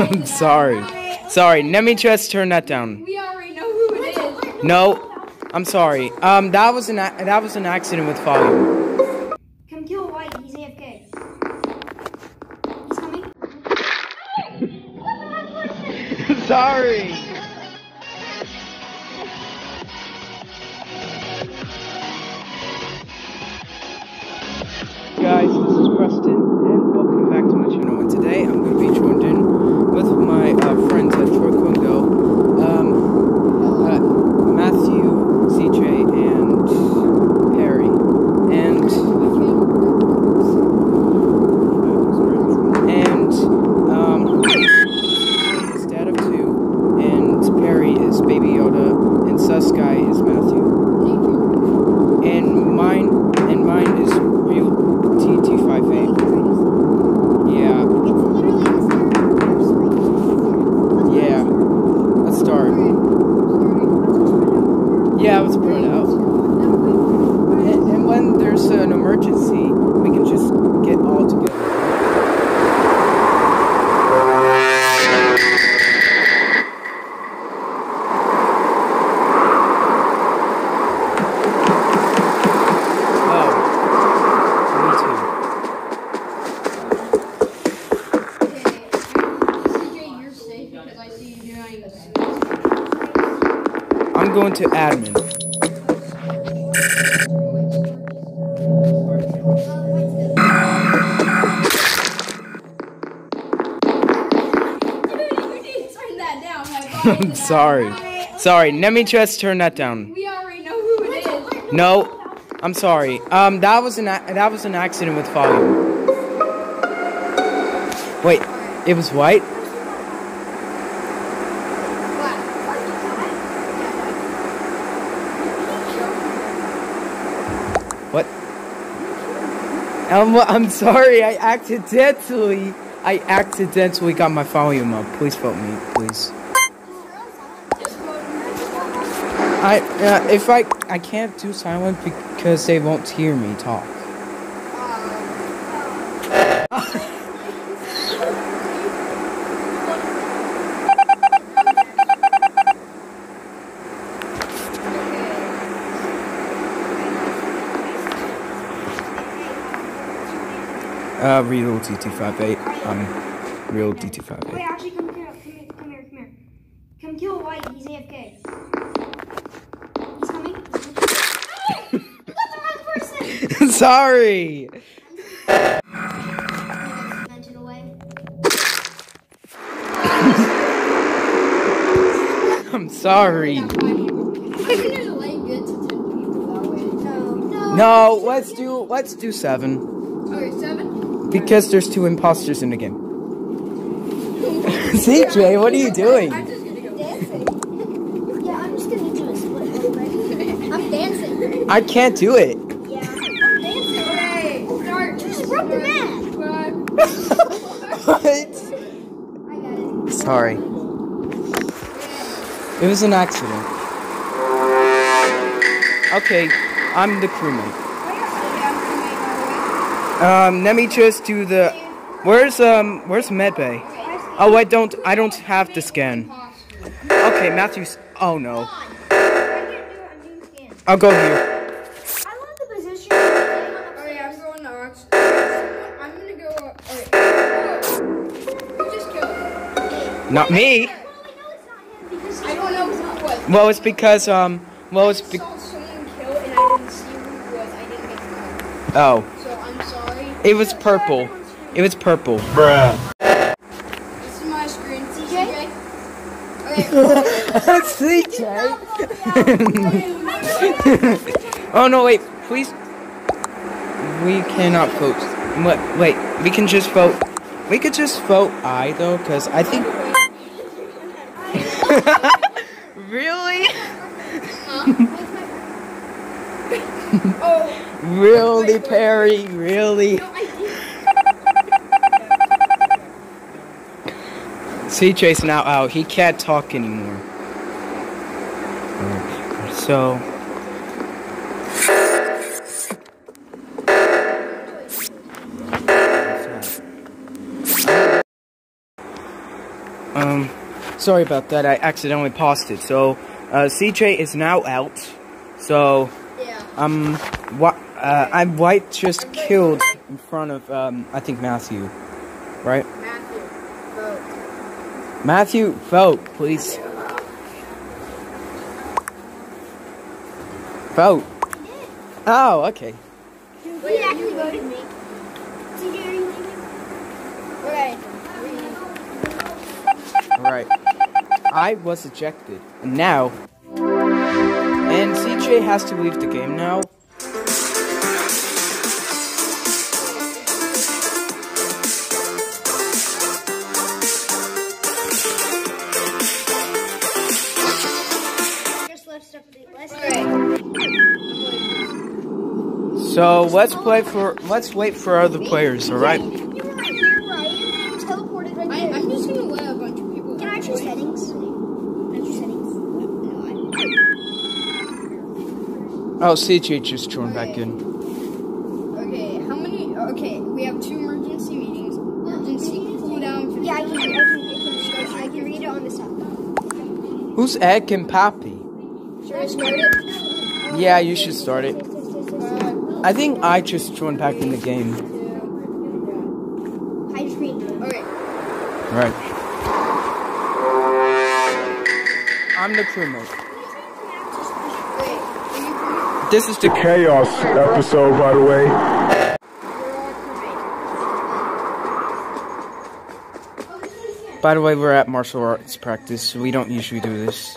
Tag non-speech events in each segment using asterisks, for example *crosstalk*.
I'm *laughs* sorry. Sorry, let me just turn that down. We already know who it is. No, I'm sorry. Um, that was an a- that was an accident with volume. Sus Guy is Matthew. And mine and mine is real DT58. Yeah, It's literally the screen. yeah. Let's start. Yeah, let's put it out. And, and when there's an emergency, we can just get all together. Oh, CJ, you're safe because I see you doing this. me too. I'm going to admin. You need to turn that down. like, I'm sorry. Sorry, let me just turn that down. We already know who it is. No, I'm sorry. Um, that was an that was an accident with volume. Wait, it was white. Well, I'm sorry. I accidentally, I accidentally got my volume up. Please vote me, please. I uh, if I I can't do silent because they won't hear me talk. Uh, real DT58. Um, real Wait, DT58. actually, come here. Come here. Come here. Come here. Come kill White. He's AFK. He's coming. You got the wrong person. Sorry. *laughs* I'm sorry. *laughs* I can just lay good to 10 people that way. No. No. No, let's do let's do seven Okay, seven? Because there's two imposters in the game. *laughs* CJ, what are you doing? I'm just gonna go. Dancing. yeah, I'm just gonna do a split. I'm dancing. I can't do it. Yeah. I'm dancing. Okay, start. Just broke the mat. *laughs* What? It. Sorry. It was an accident. Okay, I'm the crewmate. Um, let me just do the. Where's um? Where's medbay? Oh, I don't. I don't have the scan. Okay, Matthew's. Oh no. I can't do it. I'm doing scan. I'll go here. I love the position. of laying on the Okay, I'm stairs. going to Ox. I'm gonna go. up- Okay. Who just killed? Not me. Well, it's because I don't know who it was. Well, it's because um. Well, it's be- saw someone kill and I didn't see who it was. I didn't get to know. Oh, So I'm sorry. it was purple. It was purple. This is my screen. CJ? Okay. *laughs* *laughs* oh no! Wait, please. We cannot vote. Wait, wait. We can just vote. We could just vote I though, cause I think. *laughs* really? Oh, *laughs* Really, Perry? Really? did. CJ's now out. He can't talk anymore. So. Um, Sorry about that. I accidentally paused it. So, uh, CJ is now out. So. Um, what? Uh, I'm White just killed in front of um, I think Matthew, right? Matthew. Vote. Matthew, vote, please. Vote. Oh, okay. He actually voted me. CJ, are you leaving? Okay. Alright. I was ejected. And now. And CJ has to leave the game now. So let's play for let's wait for other players, alright? You were right here, right? And then you teleported right I, there. I'm just gonna let a bunch of people. Can I choose settings? Can I choose settings? Oh, CJ just joined back in. Okay, how many? Okay, we have two emergency meetings. Emergency cooldown. Yeah, I can. I can. I can, I can read it on the side. Who's Egg and Pappy? Should I start it? Yeah, you should start it. Uh, I think I just joined back in the game. Hide screen. okay. Right. I'm the crewmate. Wait, crewmate? This is the Chaos episode, by the way. You're all crewmate. By the way, we're at martial arts practice. We don't usually do this.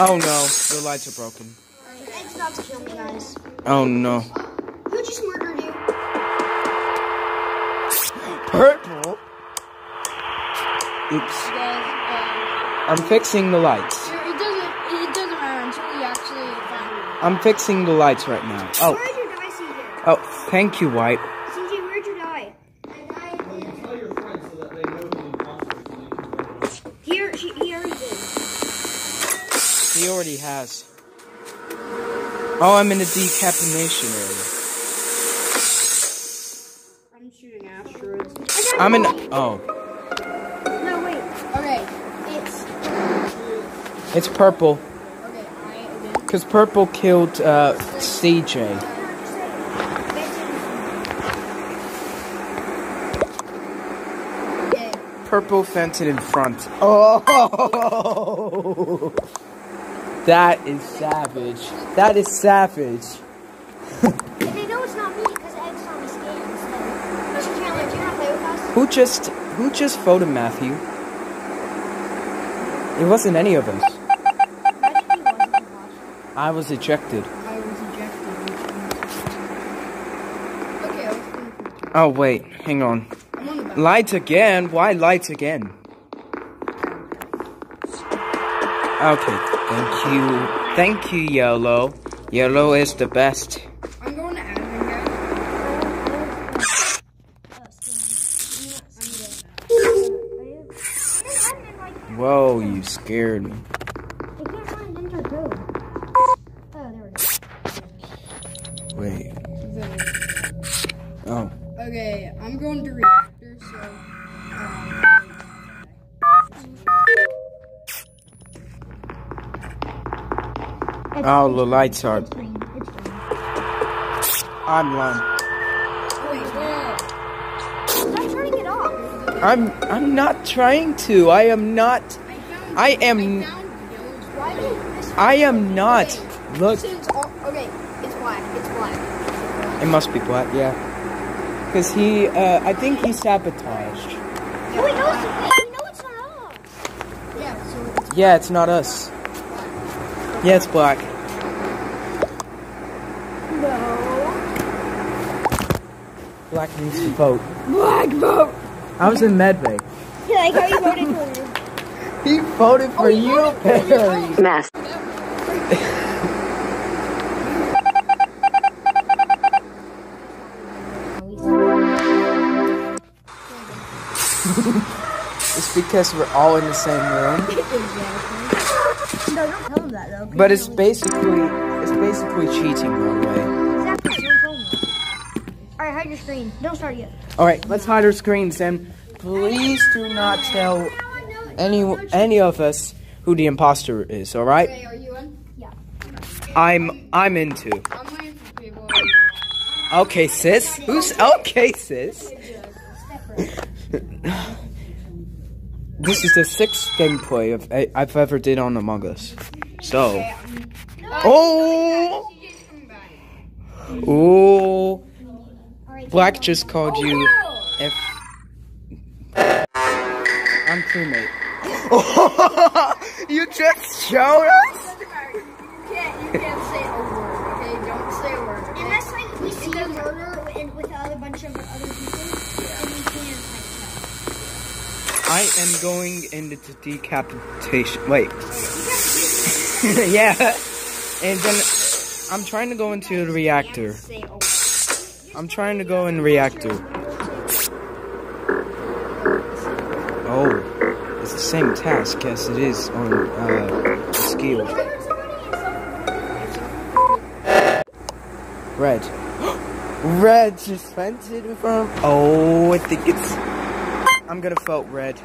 Oh no, the lights are broken. Ed's about to kill me, guys. Oh no. Who just murdered you? Purple? Oops. You guys, um, I'm fixing the lights. it doesn't. It doesn't matter until we actually find. I'm fixing the lights right now. Oh, Where'd you CJ? oh, thank you, White. CJ, where'd you die? He, or- she, he already did. He already has. Oh, I'm in the decapitation area. I'm shooting asteroids. I got I'm in. Oh, No, wait. Okay, it's it's purple. Okay. I again. Because purple killed uh, CJ. Purple fence it in front. Oh! That is savage. That is savage. And they know it's not me because Ed saw me scan instead. Mr. Chandler, do you not play with us? Who just who just voted Matthew? It wasn't any of us. Imagine he wasn't watching. I was ejected. I was ejected. Okay, I was thinking. Oh wait, hang on. On. Lights again? Why lights again? Okay, thank you. Thank you, Yellow. Yellow is the best. I'm going to admin. Whoa, you scared me. Oh, the lights are. Green. I'm lying. I'm. I'm not trying to. I am not. I. Am- I am not. Look. Okay, it's black. It's black. It must be black. Yeah. Cause he. Uh, I think he sabotaged. Oh, wait, no, it's, no, it's not us. Yeah, so Yeah, it's not us. Yeah, it's black. Black needs to vote. black vote. I was in medbay. Yeah, like how you voted for me. *laughs* He voted for oh, you, Perry. Mess. *laughs* It's because we're all in the same room. *laughs* No, don't tell him that though. But it's basically it's basically cheating, by the way. Your screen. Don't start yet. All right, let's hide our screens and please do not tell any any of us who the imposter is. All right. Okay, are you in? I'm I'm into. I'm for. Okay, sis. Who's okay, sis? This is the sixth gameplay of I've ever did on Among Us. So, oh, CJ's coming back. oh, Black just called you Oh, F. I'm crewmate. *laughs* you just showed us. You can't, you can't say a word, okay? Don't say a word, okay? Unless like we see a murder with, with a bunch of other people, then we can't like I am going into decapitation. Wait. *laughs* yeah. And then I'm trying to go into the reactor. tell. Say a word. I'm trying to go in reactor. Oh, it's the same task as it is on uh, the skill. Red. *gasps* red just fainted from. Oh, I think it's. I'm gonna vote red.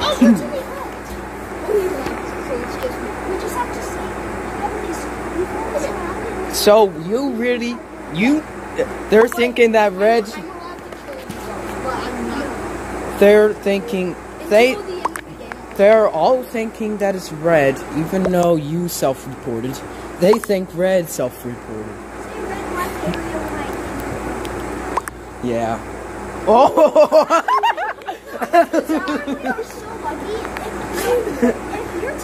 Oh, *laughs* you're too late. So it's just me. We just have to say everybody's. We found someone out So you really, you, they're thinking that not. They're thinking they. They're all thinking that it's red, even though you self-reported. They think red self-reported. Yeah. Oh! *laughs* John, we are so lucky. If, if you're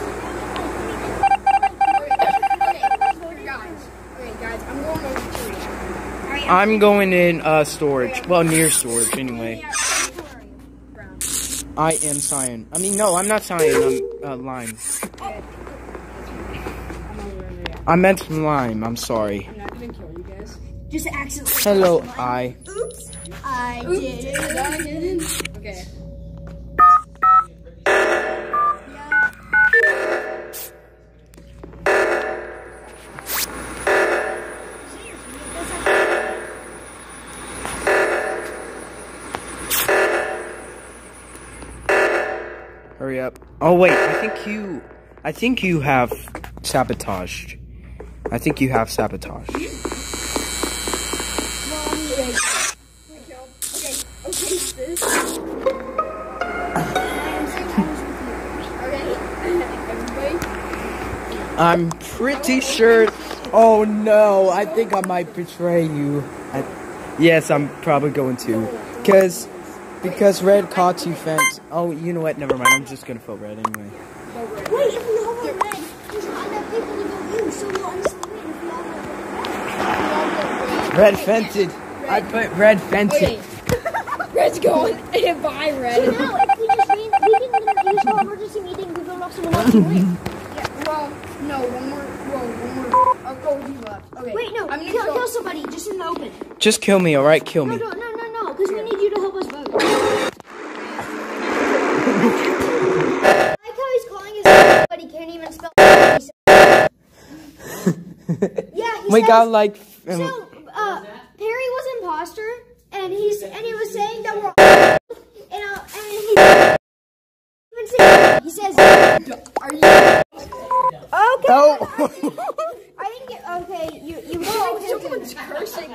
Okay, guys. Okay, guys, I'm going over to you. Alright, I'm going in uh storage. Well, near storage anyway. I am cyan. I mean, no, I'm not cyan. I'm uh, lime. I'm over in there. I meant lime. I'm sorry. I'm not gonna kill you guys. just accidentally. Hello, I. Oops. I did did it. I didn't? Okay. Oh wait, I think you. I think you have sabotaged. I think you have sabotaged. Okay, okay, sis. Okay, everybody. I'm pretty sure. Oh no, I think I might betray you. I, yes, I'm probably going to. Cause, because red caught you fence. Oh, you know what? Never mind. I'm just gonna vote red anyway. Wait, if we all vote red, there's other people to vote blue, so we'll understand if we all vote red. Red fented. I put red fented. Okay. *laughs* Red's going. Bye, Red. No, if we just win, we can literally use our emergency meeting to vote off someone else to win. Yeah, well, no, one more. Well, one more. Oh, oh he left. Okay. Wait, no, I'm gonna kill, kill somebody, just in the open. Just kill me, all right? Kill No, me. no, no, no, no, because we need you to help us vote. I like how he's calling his but he can't even spell. *laughs* Yeah, he we says, got like. um, So, uh, Perry was imposter, and he's and he was saying that we're and uh, and he even say- he says, Are you? okay. oh. *laughs* I think it, okay, you you you someone's cursing.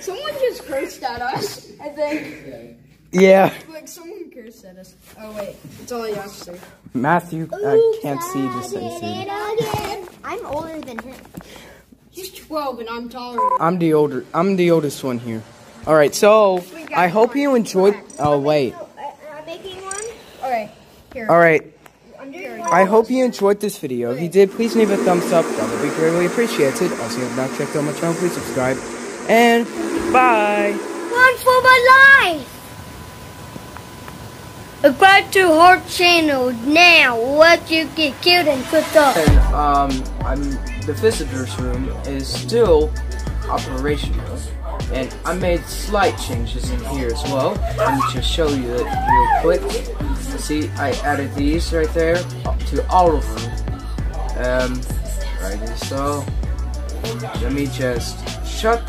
Someone just cursed at us. I think. yeah, Like someone cursed at us. Oh wait, it's all you have to say. Matthew. I Oops, can't see the I did sensor. it again. I'm older than him. He's 12 and I'm taller. I'm the older. I'm the oldest one here. All right, so I hope you enjoyed. Oh wait. So, uh, I'm making one. Okay, here. All right. I hope you enjoyed this video. If you did, please leave a thumbs up. That would be greatly appreciated. Also, if you have not checked out my channel, please subscribe. And bye. Run for my life! Subscribe to her channel now. Let you get killed and cooked up. And um, I'm the visitors room is still operational, and I made slight changes in here as well. Let me just show you it real quick. See, I added these right there to all of them. Um, so. Let me just shut that.